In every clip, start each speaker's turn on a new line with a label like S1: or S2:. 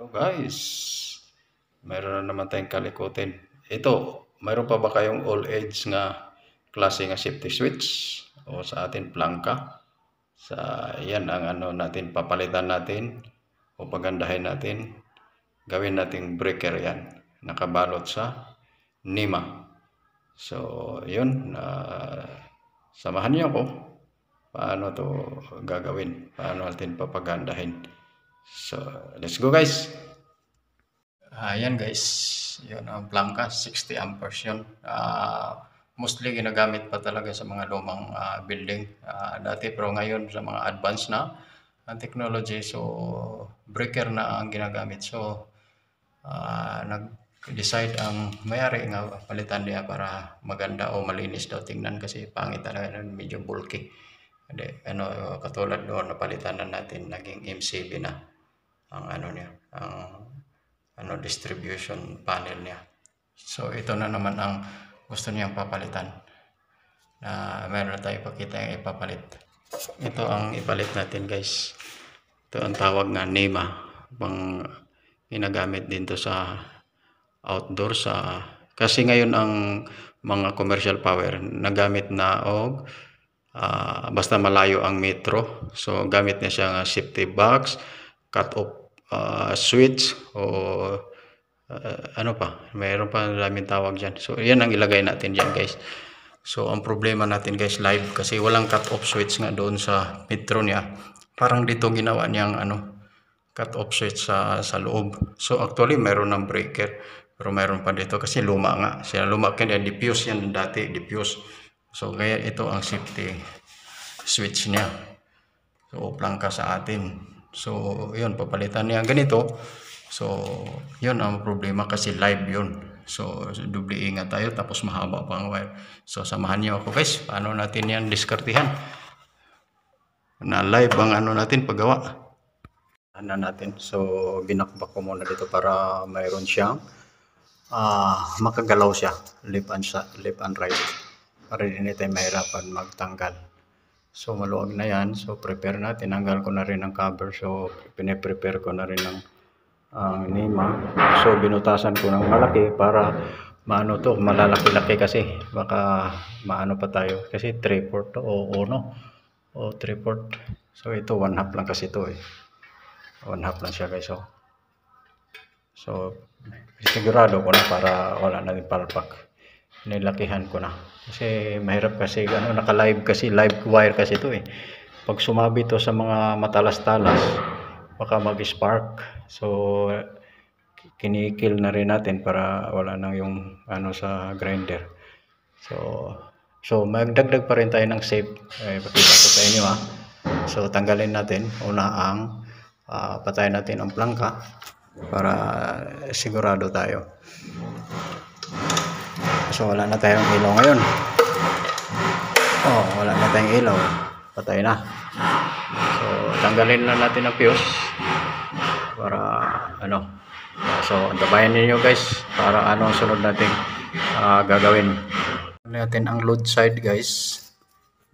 S1: So guys, mayroon na naman tayong kalikutin. Ito, mayroon pa ba kayong all age nga klase nga safety switch o sa atin plangka? Sa yan ang ano natin papalitan natin o pagandahin natin. Gawin nating breaker yan. Nakabalot sa Nima. So, yun. Uh, samahan niyo ako. Paano to gagawin? Paano natin papagandahin? So, let's go guys. Ayan guys, yun ang plangka, 60 amperes yun. Uh, mostly ginagamit pa talaga sa mga lumang uh, building. Uh, dati pero ngayon sa mga advanced na ang technology, so breaker na ang ginagamit. So, uh, nag-decide ang mayari nga palitan niya para maganda o malinis daw tingnan kasi pangit talaga medyo bulky. Hindi, ano, katulad doon napalitan na natin naging MCB na ang ano niya, ang ano distribution panel niya. So ito na naman ang gusto niyang papalitan. Na meron na tayo ipakita yung ipapalit. Ito ang ipalit natin guys. Ito ang tawag nga NEMA. Pang ginagamit din to sa outdoor sa kasi ngayon ang mga commercial power nagamit na og uh, basta malayo ang metro. So gamit niya siya nga safety box, cut off uh, switch o uh, ano pa, mayroon pa namin tawag dyan. So, yan ang ilagay natin dyan guys. So, ang problema natin guys, live kasi walang cut-off switch nga doon sa metro niya. Parang dito ginawa niyang ano, cut-off switch sa, sa loob. So, actually, mayroon ng breaker. Pero mayroon pa dito kasi luma nga. Siya luma kaya diffuse yan dati, diffuse. So, kaya ito ang safety switch niya. So, plangka sa atin. So, yun, papalitan niya ganito. So, yun ang problema kasi live yun. So, doble ingat tayo tapos mahaba pa ang wire. So, samahan niyo ako guys. Paano natin yan diskartihan? Na live ang ano natin paggawa. Ano natin. So, binakbak ko muna dito para mayroon siyang uh, makagalaw siya. Left and, left and right. Para hindi tayo mahirapan magtanggal. So maluwag na yan. So prepare na. Tinanggal ko na rin ang cover. So pine-prepare ko na rin ang uh, nima. So binutasan ko ng malaki para maano to, malalaki-laki kasi. Baka maano pa tayo. Kasi 3 port to o 1 o 3 port. So ito 1 half lang kasi to eh. 1 half lang siya guys. So, so sigurado ko na para wala na din palpak nilakihan ko na. Kasi mahirap kasi ano naka-live kasi live wire kasi ito eh. Pag sumabi to sa mga matalas-talas baka mag-spark. So kinikil na rin natin para wala nang yung ano sa grinder. So so magdagdag pa rin tayo ng safe eh, pakita ko sa inyo ha so tanggalin natin. Una ang uh, patayin natin ang plangka para sigurado tayo So wala na tayong ilaw ngayon. Oh, wala na tayong ilaw. Patay na. So tanggalin na natin ang fuse para ano. So antabayan niyo guys para ano ang sunod nating uh, gagawin. Natin ang load side guys.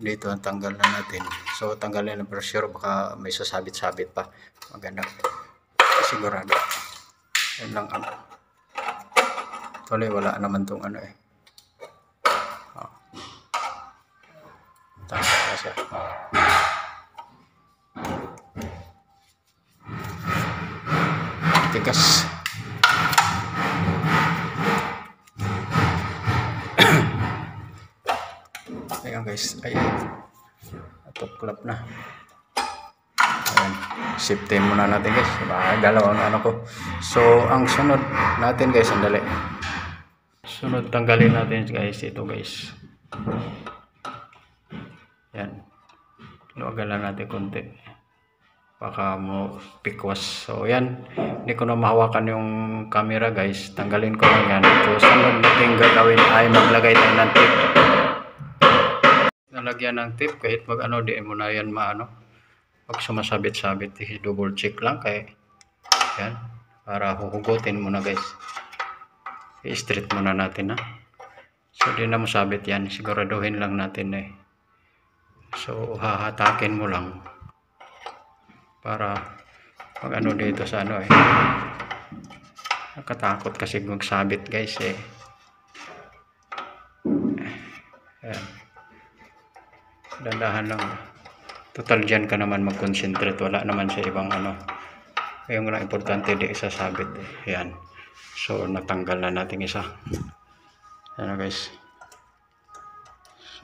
S1: Dito ang tanggal na natin. So tanggalin ang pressure baka may sasabit-sabit pa. Maganda. Sigurado. Yan lang ano. Tuloy wala naman tong ano eh. Na siya. Tigas. Ayan guys. Ayan. Top clap na. Ayan. Safety muna natin guys. Dalawang ano ko. So, ang sunod natin guys, sandali. Sunod tanggalin natin guys. Ito guys. Yan. Luwagan lang natin konti. Baka mo pikwas. So, yan. Hindi ko na mahawakan yung camera guys. Tanggalin ko lang yan. So, sunod natin gagawin ay maglagay tayo ng tip. Nalagyan ng tip kahit mag ano, di mo na yan maano. Pag sumasabit-sabit, double check lang kay yan. Para huhugutin muna guys. I-straight muna natin ha. So, di na masabit yan. Siguraduhin lang natin eh. So, hahatakin mo lang para pag ano dito sa ano eh. Nakatakot kasi magsabit guys eh. Ayan. Dandahan lang. Total dyan ka naman mag-concentrate. Wala naman sa ibang ano. Yung lang importante di isasabit. Eh. Ayan. So natanggal na natin isa. Na guys.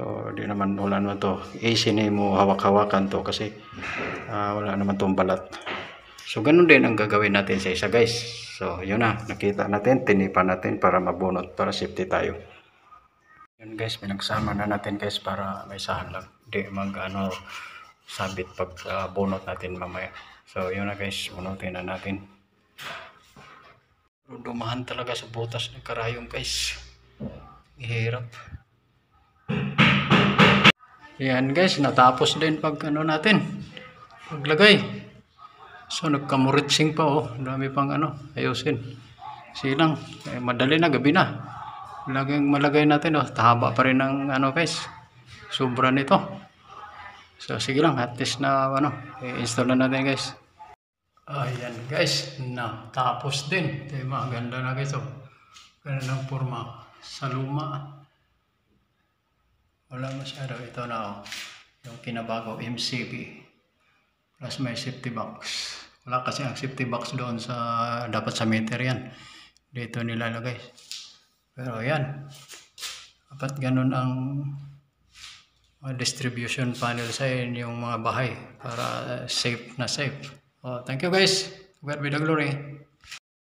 S1: So di naman wala naman to. Easy na mo hawak-hawakan to kasi ah, wala naman tong balat. So ganun din ang gagawin natin sa isa guys. So yun na. Nakita natin. Tinipan natin para mabunot. Para safety tayo. Yun guys, pinagsama na natin guys para may sahan lang. Di mag ano, sabit pag ah, bunot natin mamaya. So yun na guys, bunutin na natin. Pero dumahan talaga sa butas ng karayong guys. Hirap. Yan guys, natapos din pag ano natin. Paglagay. So nagkamuritsing pa oh. Ang Dami pang ano, ayusin. Silang, eh, madali na, gabi na. Laging malagay natin oh, tahaba pa rin ng ano guys. Sobra nito. So sige lang, at least na ano, i-install na natin guys. Ayan guys, na tapos din. Mga ganda na guys oh. Ganda ng forma sa luma. Wala masyado ito na oh. Yung kinabago MCB plus may safety box. Wala kasi ang safety box doon sa dapat sa meter yan. Dito nilalagay. Pero yan. Dapat ganun ang distribution panel sa inyong mga bahay para safe na safe. Oh, thank you guys. God be the glory.